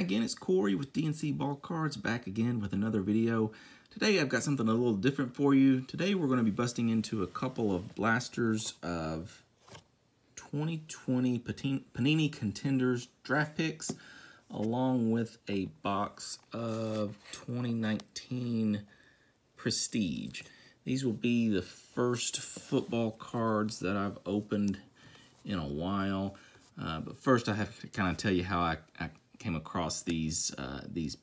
Again, it's Corey with DNC Ball Cards back again with another video. Today I've got something a little different for you. Today we're going to be busting into a couple of blasters of 2020 Panini Contenders draft picks along with a box of 2019 Prestige. These will be the first football cards that I've opened in a while. Uh, but first I have to kind of tell you how I, I came across these uh, these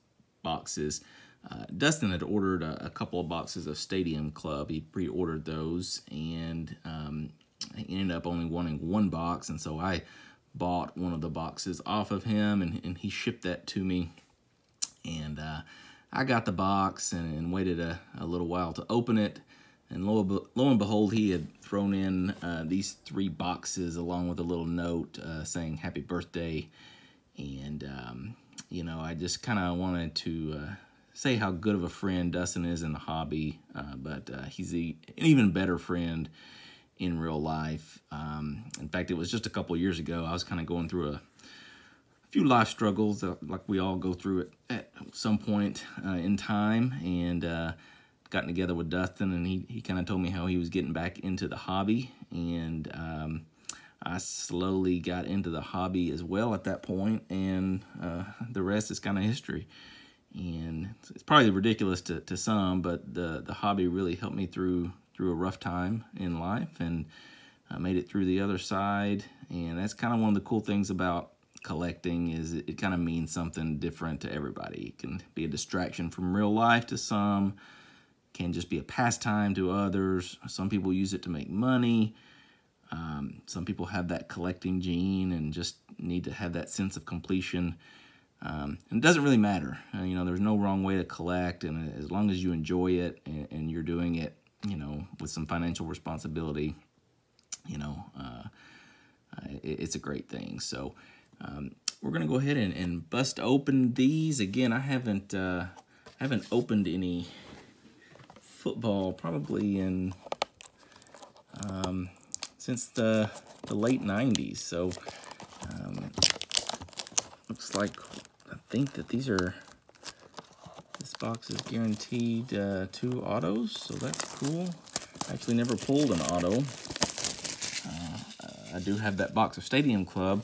boxes. Uh, Dustin had ordered a, a, couple of boxes of Stadium Club. He pre-ordered those and um, ended up only wanting one box. And so I bought one of the boxes off of him and, and he shipped that to me. And uh, I got the box and, and waited a, a, little while to open it. And lo, lo and behold, he had thrown in uh, these three boxes along with a little note uh, saying happy birthday and, um, you know, I just kind of wanted to uh, say how good of a friend Dustin is in the hobby, uh, but uh, he's a, an even better friend in real life. Um, in fact, it was just a couple years ago, I was kind of going through a, few life struggles like we all go through it at some point uh, in time, and uh, gotten together with Dustin, and he, he kind of told me how he was getting back into the hobby, and um, I slowly got into the hobby as well at that point, and uh, the rest is kind of history. And it's probably ridiculous to, to some, but the, the hobby really helped me through through a rough time in life, and I made it through the other side. And that's kind of one of the cool things about collecting is it, it kind of means something different to everybody. It can be a distraction from real life to some, can just be a pastime to others. Some people use it to make money. Um, some people have that collecting gene and just need to have that sense of completion. Um, and it doesn't really matter. Uh, you know, there's no wrong way to collect, and as long as you enjoy it and, and you're doing it, you know, with some financial responsibility, you know, uh, it, it's a great thing. So um, we're gonna go ahead and, and, bust open these again. I haven't uh, haven't opened any football probably in um, since the, the late 90s. So um, looks like, I think that these are, this box is guaranteed uh, two autos, so that's cool. I actually never pulled an auto. Uh, I do have that box of Stadium Club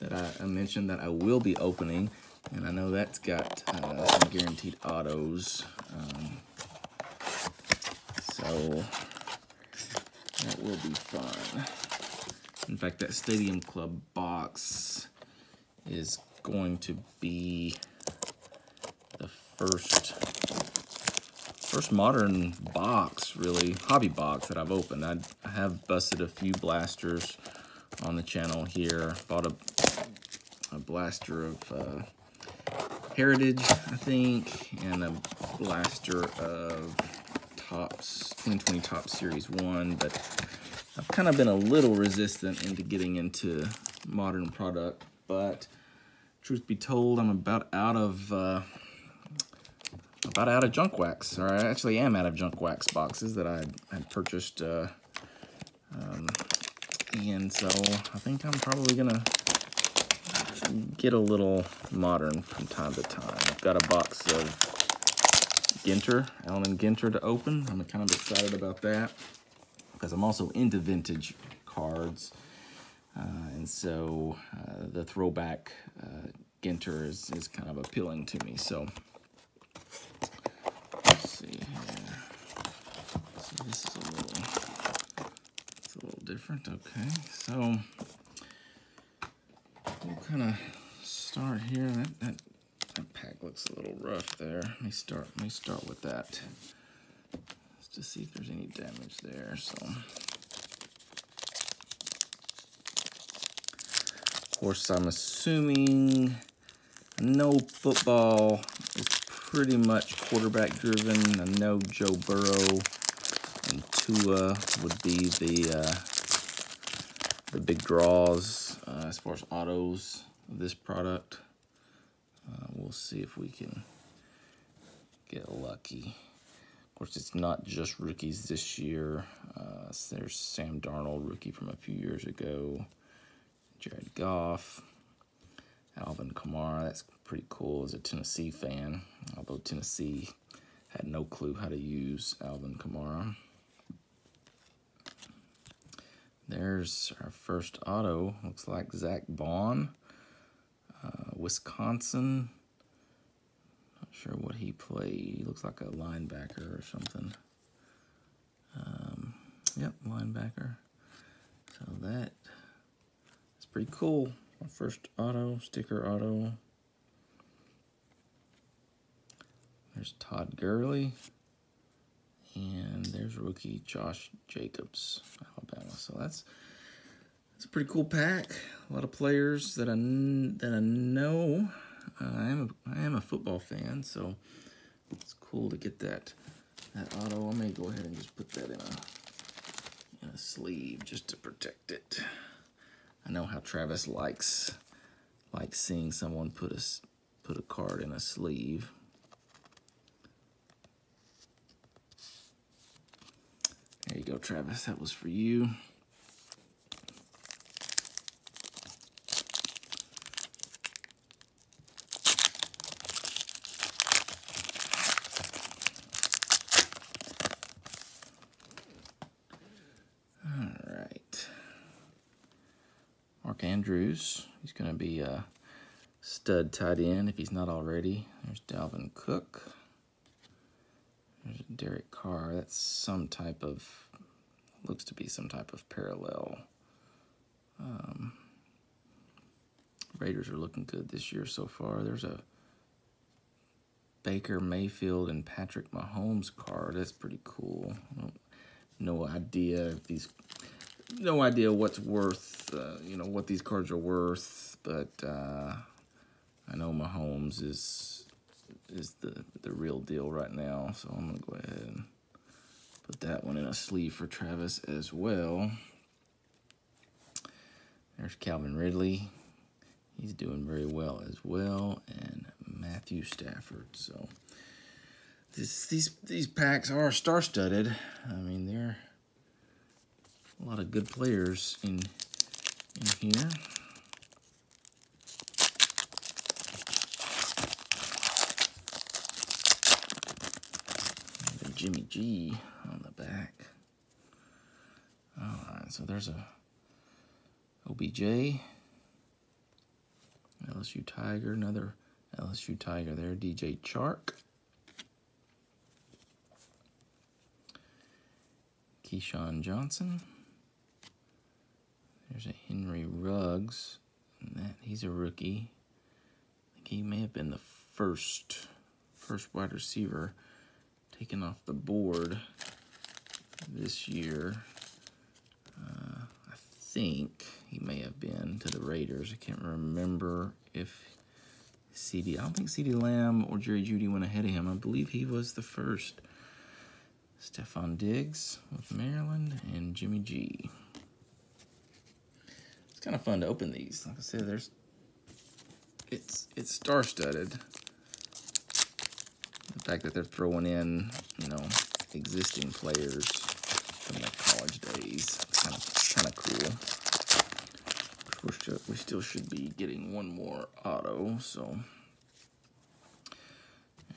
that I, mentioned that I will be opening, and I know that's got uh, some guaranteed autos. Um, so that will be fun. In fact, that Stadium Club box is going to be the first first modern box, really, hobby box that I've opened. I, have busted a few blasters on the channel here. Bought a, a blaster of uh, Heritage, I think, and a blaster of Topps 2020 Topps Series 1, but I've kind of been a little resistant into getting into modern product, but truth be told, I'm about out of uh, about out of junk wax, or I actually am out of junk wax boxes that I had purchased, uh, um, and so I think I'm probably gonna get a little modern from time to time. I've got a box of Ginter, Allen Ginter to open. I'm kind of excited about that because I'm also into vintage cards. Uh, and so uh, the throwback uh, Ginter is, is kind of appealing to me. So let's see here. So this is a little, it's a little different. Okay, so we'll kind of start here. That, that pack looks a little rough there. Let me start. Let me start with that. Let's just see if there's any damage there. So, of course, I'm assuming no football is pretty much quarterback driven. I know Joe Burrow and Tua would be the uh, the big draws uh, as far as autos of this product. We'll see if we can get lucky. Of course, it's not just rookies this year. Uh, there's Sam Darnold, rookie from a few years ago. Jared Goff. Alvin Kamara, that's pretty cool as a Tennessee fan, although Tennessee had no clue how to use Alvin Kamara. There's our first auto. Looks like Zach Baun, uh, Wisconsin. Sure what he played. He looks like a linebacker or something. Um, yep, linebacker. So that is pretty cool. Our first auto, sticker auto. There's Todd Gurley. And there's rookie Josh Jacobs, Alabama. So that's that's a pretty cool pack. A lot of players that I that I know. I am a, I am a football fan, so it's cool to get that that auto. I may go ahead and just put that in a in a sleeve just to protect it. I know how Travis likes likes seeing someone put a put a card in a sleeve. There you go, Travis. That was for you. All right. Mark Andrews. Be a stud tight end if he's not already. There's Dalvin Cook. There's Derek Carr. That's some type of, looks to be some type of parallel. Um, Raiders are looking good this year so far. There's a Baker Mayfield and Patrick Mahomes card. That's pretty cool. No idea if these, no idea what's worth, uh, you know, what these cards are worth, but uh, I know Mahomes is is the, the real deal right now. So I'm to go ahead and put that one in a sleeve for Travis as well. There's Calvin Ridley. He's doing very well as well. And Matthew Stafford. So this, these these packs are star-studded. I mean, they're a lot of good players in in here. Jimmy G on the back. All right, so there's a OBJ, LSU Tiger, another LSU Tiger there, DJ Chark. Keyshawn Johnson. There's a Henry Ruggs. That he's a rookie. I think he may have been the first first wide receiver taken off the board this year. Uh, I think he may have been to the Raiders. I can't remember if CD, I don't think CeeDee Lamb or Jerry Jeudy went ahead of him. I believe he was the first. Stefon Diggs with Maryland and Jimmy G. It's kind of fun to open these. Like I said, there's it's it's star-studded fact that they're throwing in, you know, existing players from their college days. Kind of kind of cool. We still should be getting one more auto, so.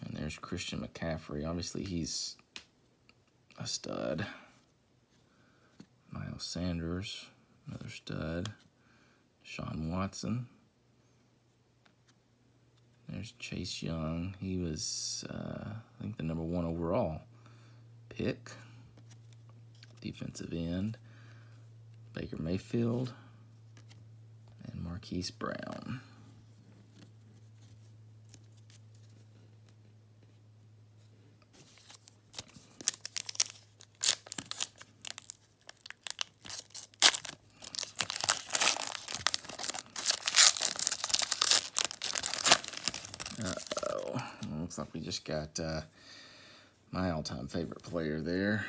And there's Christian McCaffrey. Obviously, he's a stud. Miles Sanders, another stud. Sean Watson. There's Chase Young. He was, uh, I think, the number one overall pick. Defensive end. Baker Mayfield. And Marquise Brown. Uh-oh. Looks like we just got uh, my all-time favorite player there.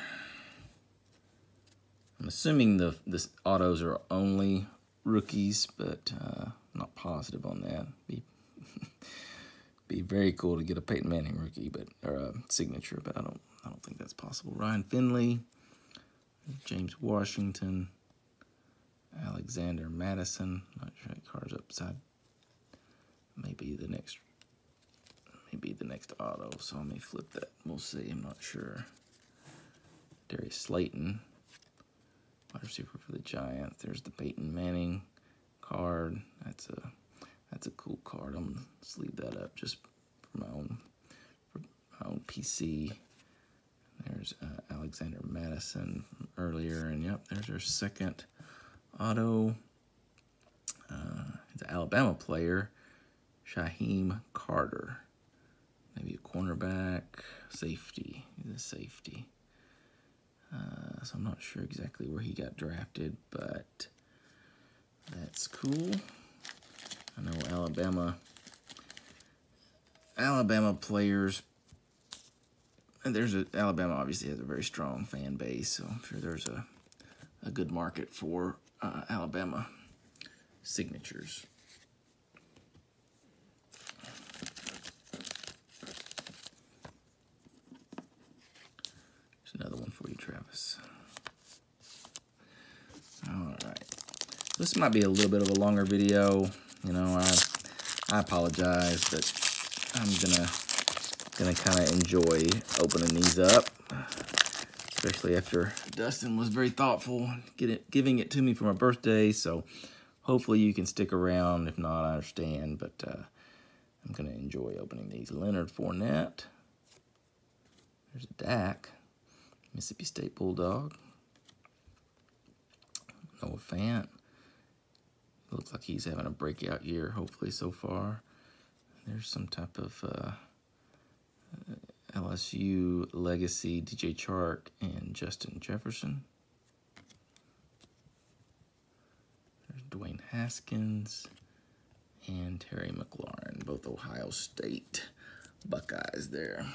I'm assuming the, the autos are only rookies, but uh, not positive on that. Be be very cool to get a Peyton Manning rookie, but or a signature, but I don't I don't think that's possible. Ryan Finley, James Washington, Alexander Mattison. Not sure that card's upside. Maybe the next may be the next auto, so let me flip that. We'll see. I'm not sure. Darius Slayton, wide receiver for the Giants. There's the Peyton Manning card. That's a that's a cool card. I'm gonna sleeve that up just for my own for my own PC. There's uh, Alexander Mattison earlier, and yep, there's our second auto. Uh, he's an Alabama player, Shyheim Carter. Maybe a cornerback, safety. He's a safety. Uh, so I'm not sure exactly where he got drafted, but that's cool. I know Alabama Alabama players and there's a Alabama obviously has a very strong fan base, so I'm sure there's a a good market for uh, Alabama signatures. There's another one for you, Travis. All right. This might be a little bit of a longer video. You know, I I apologize, but I'm gonna gonna kind of enjoy opening these up, especially after Dustin was very thoughtful it, giving it to me for my birthday. So hopefully you can stick around. If not, I understand, but uh, I'm gonna enjoy opening these. Leonard Fournette. There's a Dak, Mississippi State Bulldog. Noah Fant. Looks like he's having a breakout year, hopefully, so far. There's some type of uh, LSU legacy, DJ Chark and Justin Jefferson. There's Dwayne Haskins and Terry McLaurin, both Ohio State Buckeyes there.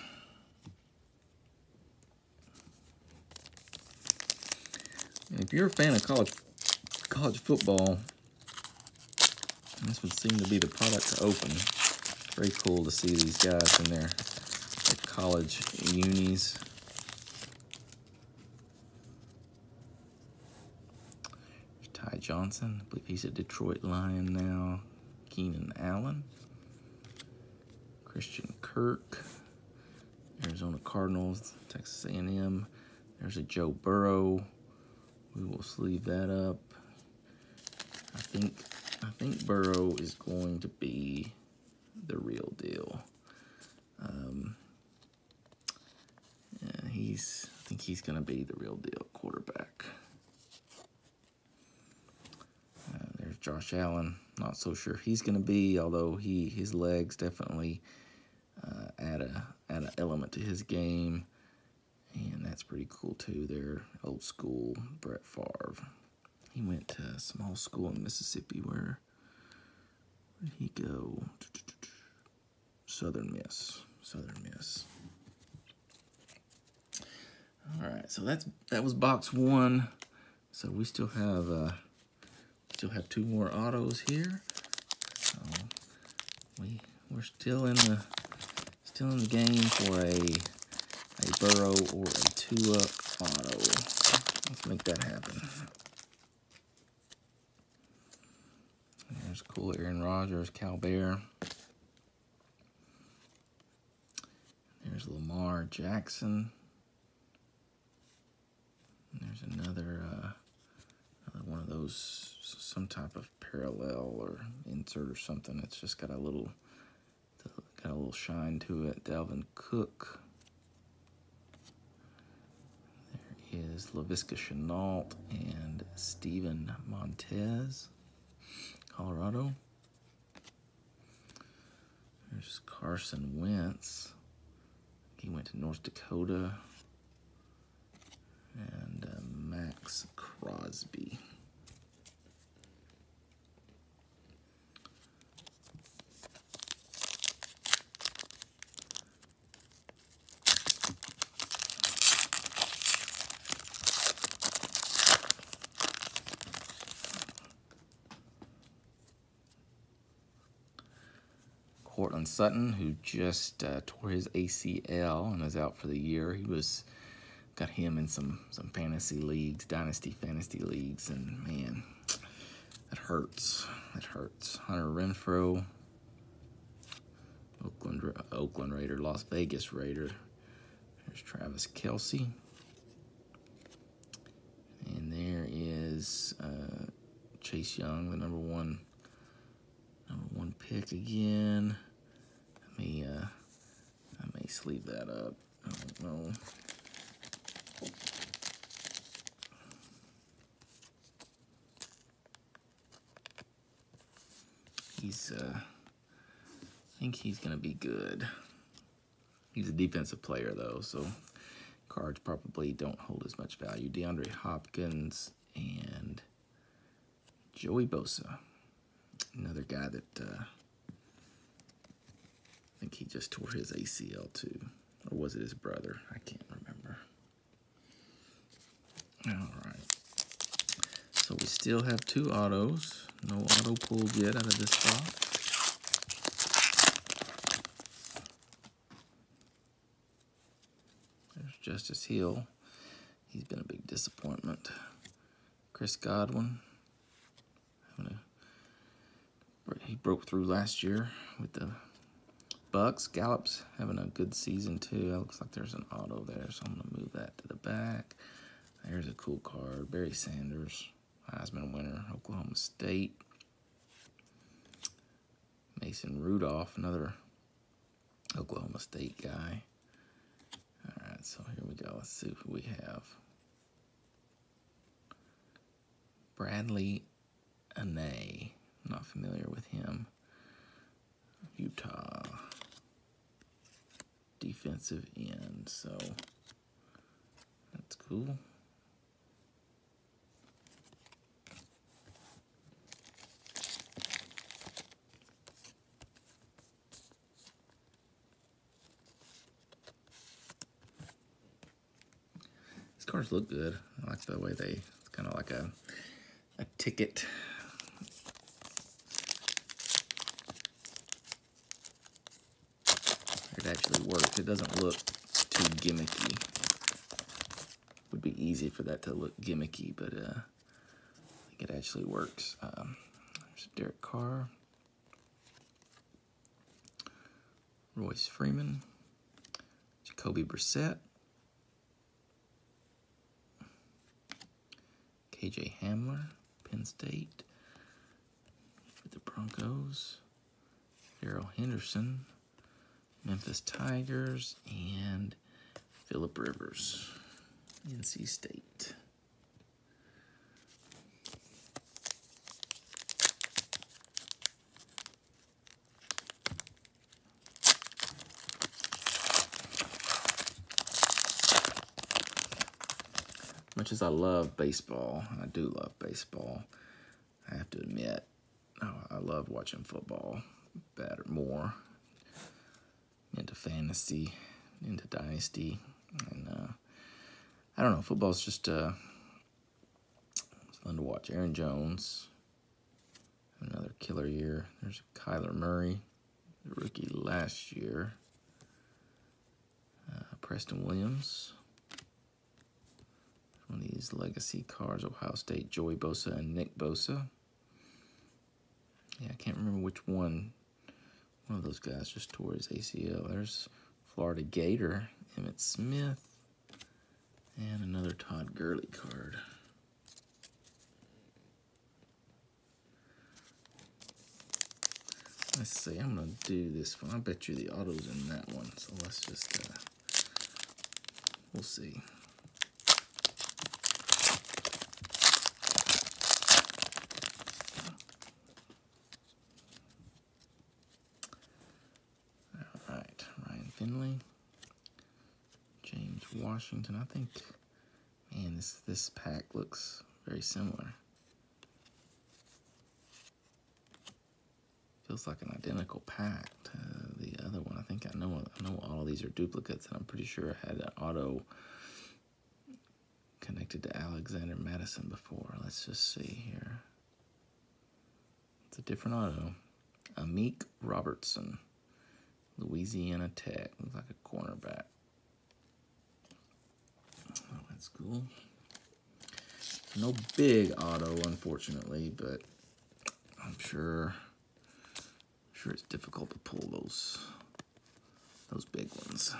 And if you're a fan of college college football, this would seem to be the product to open. Very cool to see these guys in their, college unis. Ty Johnson, I believe he's a Detroit Lion now. Keenan Allen. Christian Kirk. Arizona Cardinals, Texas A&M. There's a Joe Burrow. We will sleeve that up. I think I think Burrow is going to be the real deal. Um, yeah, he's. I think he's going to be the real deal quarterback. Uh, there's Josh Allen. Not so sure he's going to be, although he his legs definitely uh, add a add an element to his game, and that's pretty cool too. They're old school Brett Favre. He went to a small school in Mississippi. Where, where did he go? Southern Miss. Southern Miss. All right, so that's that was box one. So we still have uh, still have two more autos here. So we we're still in the still in the game for a a Burrow or a Tua auto. Let's make that happen. There's cool Aaron Rodgers, Cal Bear. There's Lamar Jackson. there's another, uh, another one of those, some type of parallel or insert or something. It's just got a little, got a little shine to it. Dalvin Cook. There is Laviska Shenault and Steven Montez. Colorado. There's Carson Wentz. He went to North Dakota. And uh, Maxx Crosby. Courtland Sutton, who just uh, tore his ACL and is out for the year. He was got him in some some fantasy leagues, dynasty fantasy leagues, and man, that hurts. That hurts. Hunter Renfrow, Oakland, Oakland Raider, Las Vegas Raider. There's Travis Kelce, And there is uh, Chase Young, the number one, number one pick again. Uh, I may sleeve that up. I don't know. He's, uh, I think he's gonna be good. He's a defensive player though, so cards probably don't hold as much value. DeAndre Hopkins and Joey Bosa, another guy that uh, think he just tore his ACL too, or was it his brother? I can't remember. All right. So we still have two autos. No auto pulled yet out of this box. There's Justice Hill. He's been a big disappointment. Chris Godwin. he broke through last year with the Bucs. Gallup's having a good season too. It looks like there's an auto there, so I'm gonna move that to the back. There's a cool card. Barry Sanders, Heisman winner, Oklahoma State. Mason Rudolph, another Oklahoma State guy. All right, so here we go. Let's see who we have. Bradlee Anae. Not familiar with him. Utah defensive end, so that's cool. These cards look good. I like the way they, it's kind of like a, a ticket. It actually works. It doesn't look too gimmicky. Would be easy for that to look gimmicky, but uh, I think it actually works. Um, there's Derek Carr. Royce Freeman. Jacoby Brissett. KJ Hamler, Penn State. The Broncos. Darrell Henderson, Memphis Tigers, and Philip Rivers, NC State. much as I love baseball, I do love baseball, I have to admit, I love watching football better, more, into fantasy, into dynasty, and uh, I don't know, football's just, uh, fun to watch. Aaron Jones, another killer year. There's Kyler Murray, the rookie last year. Uh, Preston Williams, one of these legacy cards, Ohio State, Joey Bosa and Nick Bosa. Yeah, I can't remember which one. One of those guys just tore his ACL. There's Florida Gator, Emmitt Smith, and another Todd Gurley card. Let's see, I'm going to do this one. I bet you the auto's in that one, so let's just, uh, we'll see. Finley, James Washington. I think, man, this, this pack looks very similar. Feels like an identical pack to the other one. I think I know I know all of these are duplicates, and I'm pretty sure I had an auto connected to Alexander Mattison before. Let's just see here. It's a different auto. Amik Robertson. Louisiana Tech. Looks like a cornerback. Oh, that's cool. No big auto, unfortunately, but I'm sure, I'm sure it's difficult to pull those those big ones.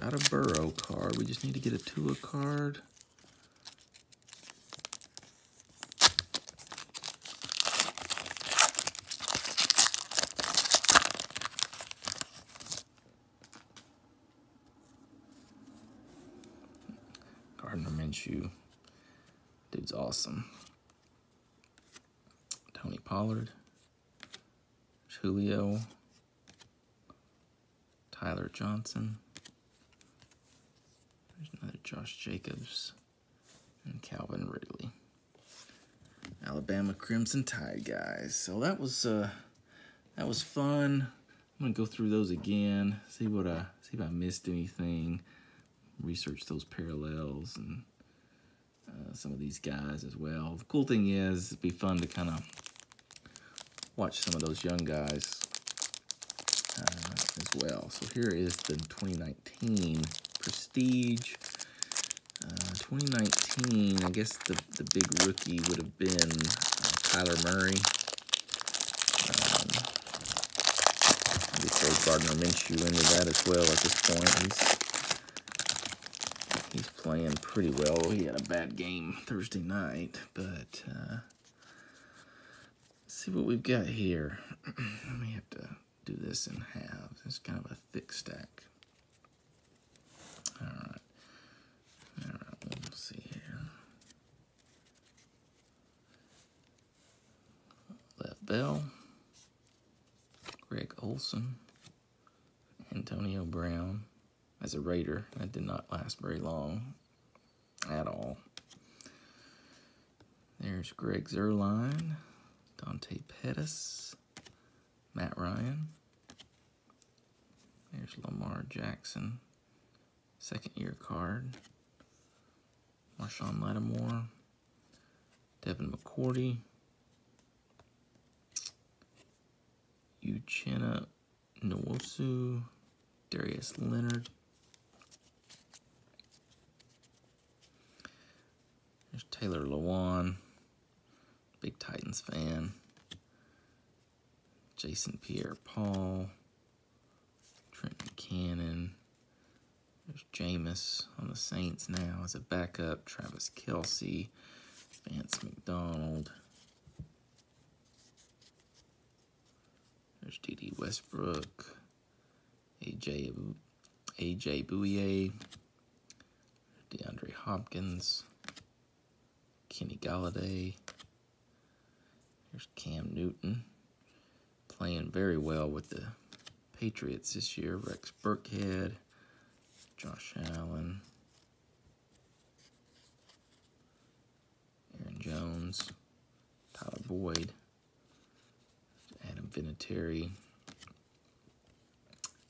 Got a Burrow card. We just need to get a Tua card. Gardner Minshew. Dude's awesome. Tony Pollard. Julio. Tyler Johnson. There's another Josh Jacobs. And Calvin Ridley. Alabama Crimson Tide guys. So that was uh that was fun. I'm gonna go through those again, see what I see if I missed anything, research those parallels and uh, some of these guys as well. The cool thing is, it'd be fun to kind of watch some of those young guys uh, as well. So here is the 2019 Prestige. Uh, 2019, I guess the, the big rookie would have been Kyler Murray. Um, throw Gardner Minshew into that as well at this point. He's, he's playing pretty well. He had a bad game Thursday night, but uh, see what we've got here. I may have to do this in halves. It's kind of a thick stack. All right. All right, we'll see here. Lev Bell, Greg Olsen, Antonio Brown as a Raider. That did not last very long at all. There's Greg Zuerlein, Dante Pettis, Matt Ryan. There's Lamar Jackson, second year card. Marshon Lattimore, Devin McCourty, Uchenna Nwosu, Darius Leonard. There's Taylor Lewan, big Titans fan. Jason Pierre-Paul, Trenton Cannon. There's Jameis on the Saints now as a backup. Travis Kelce, Vance McDonald. There's Dede Westbrook, AJ AJ Bouye, DeAndre Hopkins, Kenny Golladay. There's Cam Newton playing very well with the Patriots this year. Rex Burkhead. Josh Allen, Aaron Jones, Tyler Boyd, Adam Vinatieri,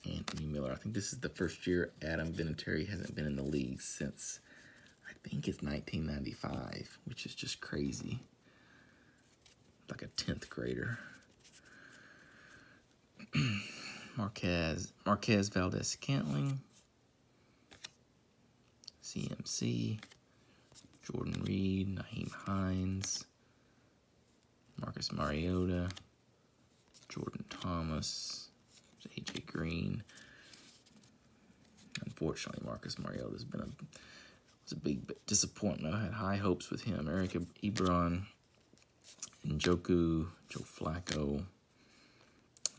Anthony Miller. I think this is the first year Adam Vinatieri hasn't been in the league since, I think it's 1995, which is just crazy. Like a 10th grader. Marquez, Marquez Valdes-Scantling. CMC, Jordan Reed, Nyheim Hines, Marcus Mariota, Jordan Thomas, AJ Green. Unfortunately, Marcus Mariota has been a was a big disappointment. I had high hopes with him. Eric Ebron, Njoku, Joe Flacco.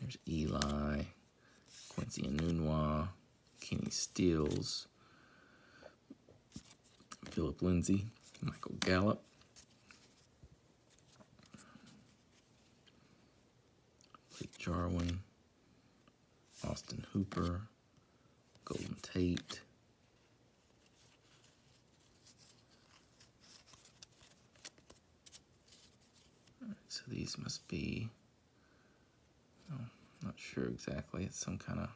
There's Eli, Quincy Enunwa, Kenny Stills. Philip Lindsay, Michael Gallup. Jarwin, Austin Hooper, Golden Tate. so these must be, oh, not sure exactly, it's some kind of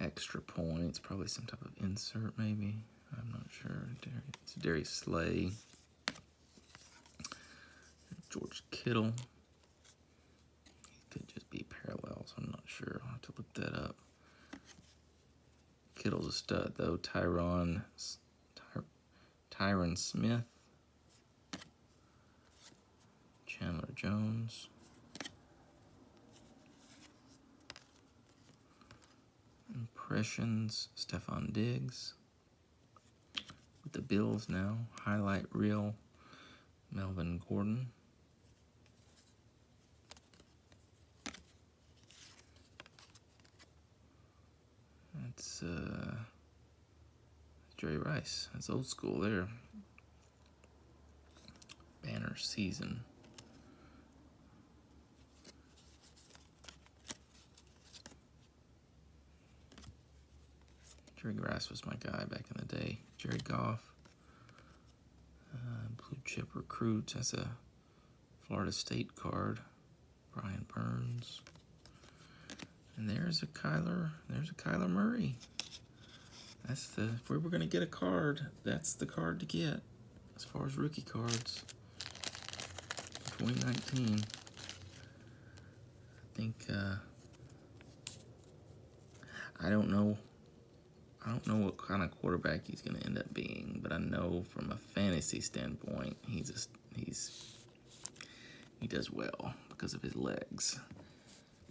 extra points, probably some type of insert maybe. I'm not sure. It's Darius Slay. George Kittle. stud, uh, though. Tyron, Ty, Tyron Smith. Chandler Jones. Impressions, Stefon Diggs. With the Bills now, highlight reel, Melvin Gordon. That's uh, Jerry Rice. That's old school there. Banner season. Jerry Rice was my guy back in the day. Jerry Goff. Uh, blue chip recruits. That's a Florida State card. Brian Burns. And there's a Kyler. There's a Kyler Murray. That's the. If we were gonna get a card, that's the card to get. As far as rookie cards. 2019. I think. Uh, I don't know I don't know what kind of quarterback he's going to end up being, but I know from a fantasy standpoint, he's just he's he does well because of his legs.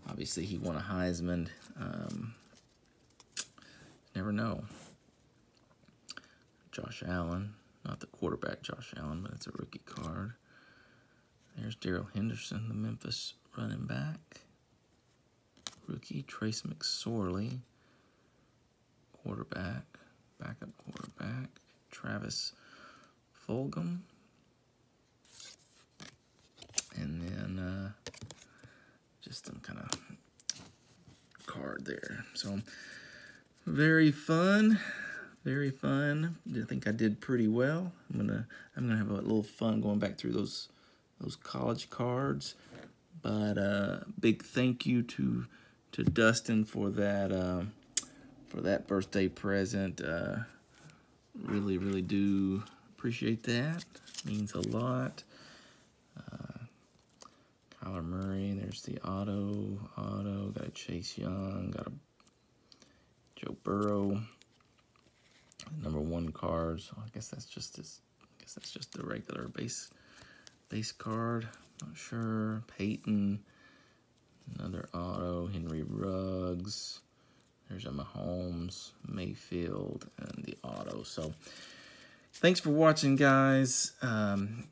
Obviously, he won a Heisman. Um, never know. Josh Allen, not the quarterback Josh Allen, but it's a rookie card. There's Darrell Henderson, the Memphis running back. Rookie Trace McSorley quarterback, backup quarterback, Travis Fulgham. And then uh, just some kind of card there. So very fun, very fun. I think I did pretty well. I'm gonna I'm gonna have a little fun going back through those those college cards. But uh, big thank you to to Dustin for that. Uh, for that birthday present. Uh, really, really do appreciate that. Means a lot. Kyler Murray, there's the auto, auto, got a Chase Young, got a Joe Burrow, number one cards. I guess that's just this. I guess that's just the regular base base card. Not sure. Peyton, another auto. Henry Ruggs. There's a Mahomes, Mayfield, and the auto. So thanks for watching, guys. Um,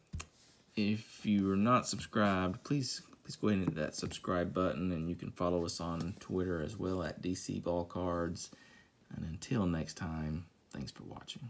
if you're not subscribed, please please go ahead and hit that subscribe button, and you can follow us on Twitter as well at DC Ball Cards. And until next time, thanks for watching.